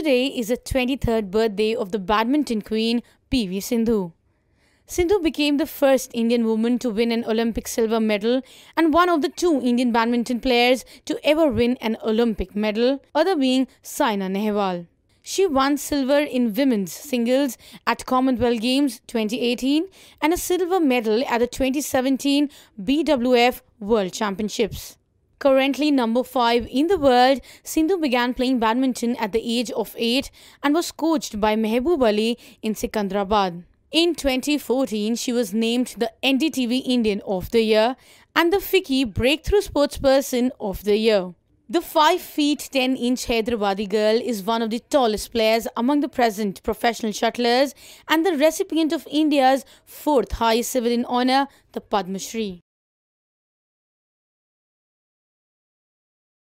Today is the 23rd birthday of the badminton queen PV Sindhu. Sindhu became the first Indian woman to win an Olympic silver medal and one of the two Indian badminton players to ever win an Olympic medal, other being Saina Nehwal. She won silver in women's singles at Commonwealth Games 2018 and a silver medal at the 2017 BWF World Championships. Currently number 5 in the world, Sindhu began playing badminton at the age of 8 and was coached by Mehboob Ali in Secunderabad. In 2014, she was named the NDTV Indian of the Year and the FICCI Breakthrough Sportsperson of the Year. The 5 feet 10 inch Hyderabadi girl is one of the tallest players among the present professional shuttlers and the recipient of India's fourth highest civilian honour, the Padma Shri.